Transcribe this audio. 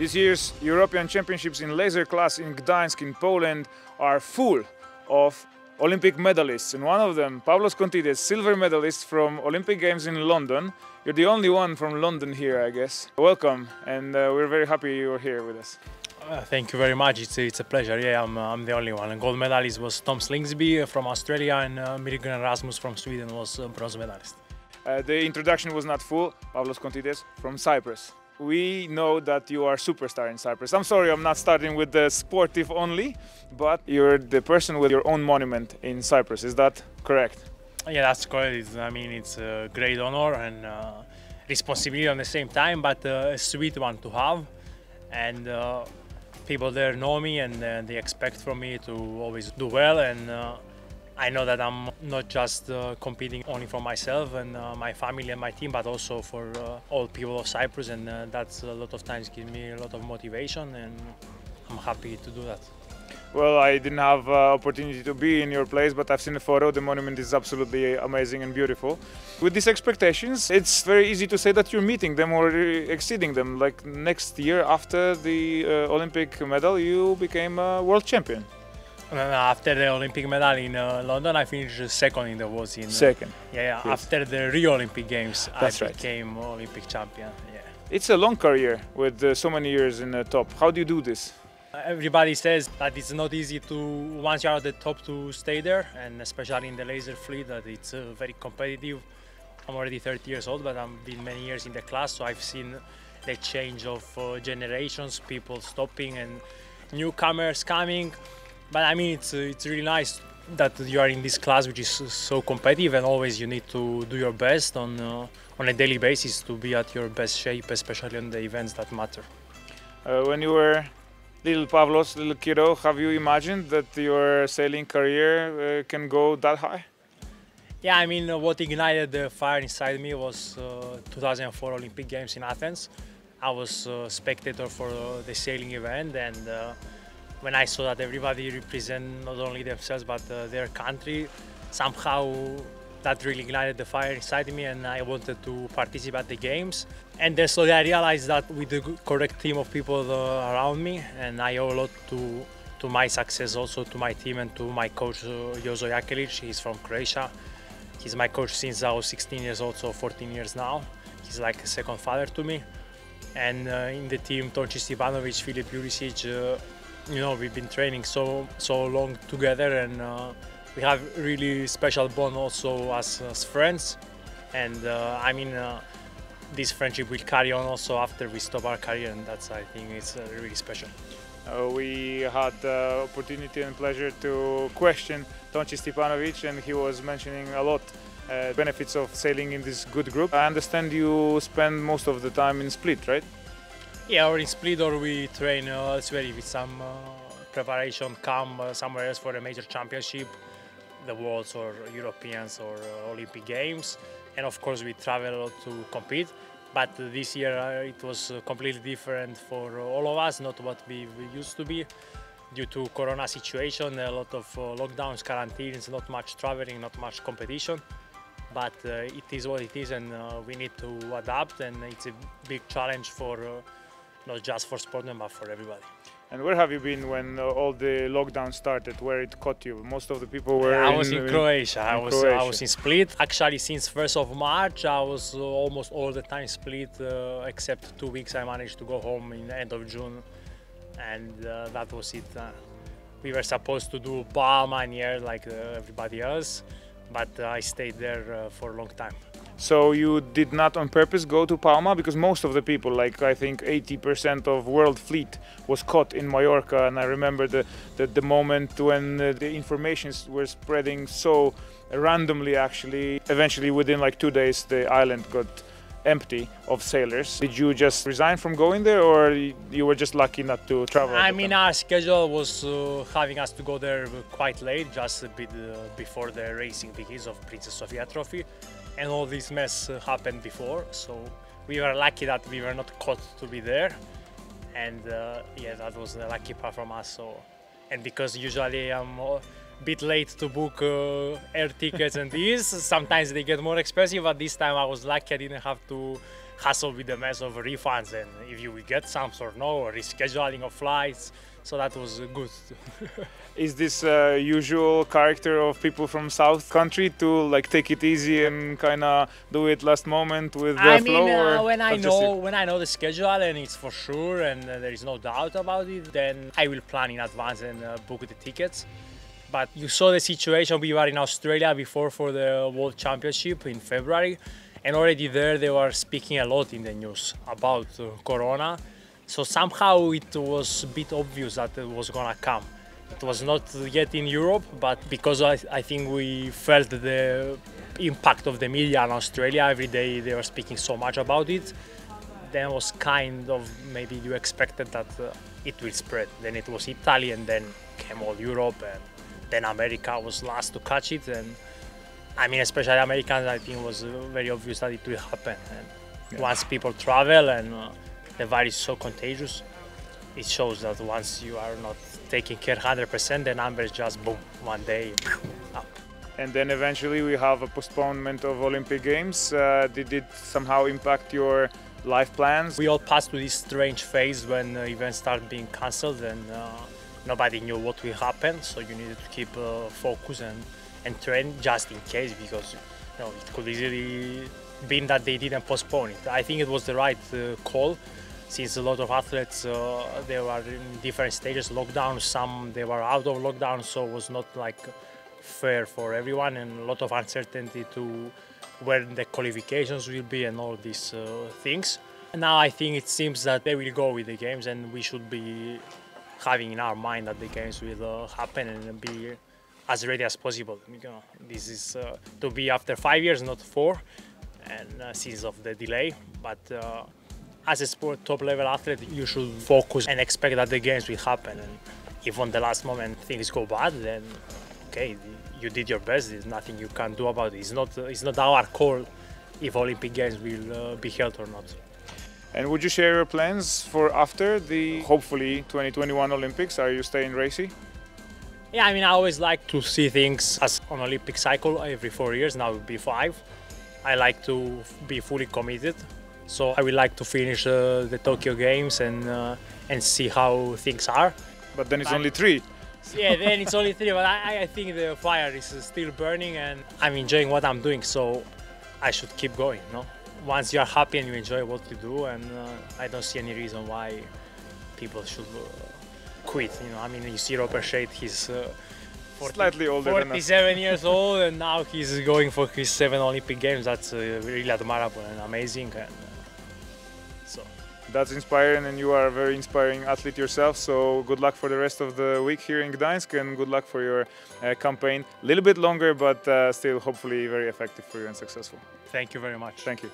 This year's European Championships in laser class in Gdańsk in Poland are full of Olympic medalists, and one of them, Pavlos Kontides, silver medalist from Olympic Games in London. You're the only one from London here, I guess. Welcome, and uh, we're very happy you're here with us. Uh, thank you very much. It's, it's a pleasure. Yeah, I'm, uh, I'm the only one. And gold medalist was Tom Slingsby from Australia, and uh, Myrgren Rasmus from Sweden was uh, bronze medalist. Uh, the introduction was not full. Pavlos Kontides from Cyprus. We know that you are superstar in Cyprus. I'm sorry, I'm not starting with the sportive only, but you're the person with your own monument in Cyprus. Is that correct? Yeah, that's correct. I mean, it's a great honor and uh, responsibility on the same time, but uh, a sweet one to have. And uh, people there know me and uh, they expect from me to always do well and uh, I know that I'm not just uh, competing only for myself and uh, my family and my team, but also for uh, all people of Cyprus, and uh, that's a lot of times gives me a lot of motivation, and I'm happy to do that. Well, I didn't have uh, opportunity to be in your place, but I've seen the photo. The monument is absolutely amazing and beautiful. With these expectations, it's very easy to say that you're meeting them or exceeding them. Like next year, after the uh, Olympic medal, you became a world champion. After the Olympic medal in uh, London, I finished second in the world in. uh, Second. yeah, yeah. Yes. After the Rio Olympic Games, That's I right. became Olympic champion. Yeah. It's a long career with uh, so many years in the top. How do you do this? Everybody says that it's not easy to once you're at the top to stay there, and especially in the laser fleet, that it's uh, very competitive. I'm already 30 years old, but I've been many years in the class, so I've seen the change of uh, generations, people stopping and newcomers coming. But I mean, it's uh, it's really nice that you are in this class, which is so competitive, and always you need to do your best on uh, on a daily basis to be at your best shape, especially on the events that matter. Uh, when you were little Pavlos, little kiddo, have you imagined that your sailing career uh, can go that high? Yeah, I mean, uh, what ignited the fire inside me was uh, 2004 Olympic Games in Athens. I was a spectator for uh, the sailing event, and uh, when I saw that everybody represent not only themselves but uh, their country, somehow that really ignited the fire inside me, and I wanted to participate at the games. And then slowly I realized that with the correct team of people uh, around me, and I owe a lot to to my success, also to my team and to my coach uh, Jakelic. He's from Croatia. He's my coach since I was 16 years old, so 14 years now. He's like a second father to me. And uh, in the team, Tonči Stipanovic, Filip Jurisic, uh, you know, we've been training so so long together, and uh, we have really special bond also as, as friends. And uh, I mean, uh, this friendship will carry on also after we stop our career, and that's I think it's uh, really special. Uh, we had the opportunity and pleasure to question Tonči Stipanovic, and he was mentioning a lot uh, benefits of sailing in this good group. I understand you spend most of the time in Split, right? Yeah, or in Split, or we train uh, elsewhere with some uh, preparation, come uh, somewhere else for a major championship, the Worlds or Europeans or uh, Olympic Games, and of course we travel a lot to compete. But this year uh, it was uh, completely different for all of us, not what we, used to be. Due to Corona situation, a lot of lockdowns, quarantines, not much traveling, not much competition but it is what it is and we need to adapt and it's a big challenge for not just for sportmen but for everybody And where have you been when uh, all the lockdown started? Where it caught you? Most of the people were. I was in Croatia. I in was I was in Split. Actually, since first of March, I was uh, almost all the time Split, uh, except two weeks. I managed to go home in the end of June, and uh, that was it. Uh, we were supposed to do Palma near like uh, everybody else, but I stayed there for a long time. So you did not on purpose go to Palma because most of the people, like I think 80% of world fleet, was caught in Mallorca. And I remember the the, the moment when uh, the informations were spreading so randomly. Actually, eventually within like two days, the island got empty of sailors. Did you just resign from going there, or you were just lucky not to travel? I mean, our schedule was uh, having us to go there quite late, just a bit uh, before the racing begins of Princess Sofia Trophy, and all this mess uh, happened before. So we were lucky that we were not caught to be there, and uh, yeah, that was the lucky part from us. So, and because usually I'm bit late to book uh, air tickets and these, sometimes they get more expensive. But this time I was lucky; I didn't have to hassle with the mess of refunds and if you will get some or no, or rescheduling of flights. So that was good. Is this uh, usual character of people from South country to like take it easy and kind of do it last moment with the I flow? mean, uh, or when I know when I know the schedule and it's for sure and uh, there is no doubt about it, then I will plan in advance and uh, book the tickets. But you saw the situation. We were in Australia before for the World Championship in February, and already there they were speaking a lot in the news about uh, Corona. So somehow it was a bit obvious that it was gonna come. It was not yet in Europe, but because I, I think we felt the impact of the media in Australia every day, they were speaking so much about it. Then was kind of maybe you expected that uh, it will spread. Then it was Italy, and then came all Europe, and then America was last to catch it. And I mean, especially Americans, I think was uh, very obvious that it will happen. And Yeah. once people travel and uh, the virus is so contagious, it shows that once you are not taking care 100%, the numbers just boom, one day up. And then eventually we have a postponement of Olympic Games. Uh, did it somehow impact your life plans? We all passed through this strange phase when uh, events start being cancelled and uh, nobody knew what will happen. So you needed to keep uh, focus and, and train just in case because you know, it could easily been that they didn't postpone it. I think it was the right uh, call since a lot of athletes uh, they were in different stages lockdown some they were out of lockdown so it was not like fair for everyone and a lot of uncertainty to where the qualifications will be and all these uh, things now i think it seems that they will go with the games and we should be having in our mind that the games will uh, happen and be as ready as possible you know, this is uh, to be after five years not four and uh, since of the delay. But as a sport top level athlete you should focus and expect that the games will happen. And if on the last moment things go bad then okay you did your best. There's nothing you can do about it. It's not it's not our call if olympic games will uh, be held or not And would you share your plans for after the hopefully 2021 Olympics? Are you staying racy? Yeah, I mean, I always like to see things as an Olympic cycle every four years. Now it will be five. I like to be fully committed. So I would like to finish uh, the Tokyo Games and uh, and see how things are. But then it's But- only three. Yeah, then it's only three, but I, I think the fire is still burning and I'm enjoying what I'm doing. So I should keep going. No, once you are happy and you enjoy what you do, and uh, I don't see any reason why people should uh, quit. You know, I mean, you see Robert Scheidt, he's uh, 40 Slightly older than us. 47 years old, and now he's going for his seven Olympic Games. That's uh, really admirable and amazing. And uh, so, That's inspiring, and you are a very inspiring athlete yourself. So good luck for the rest of the week here in Gdańsk, and good luck for your uh, campaign. A little bit longer, but uh, still hopefully very effective for you and successful. thank you very much. Thank you.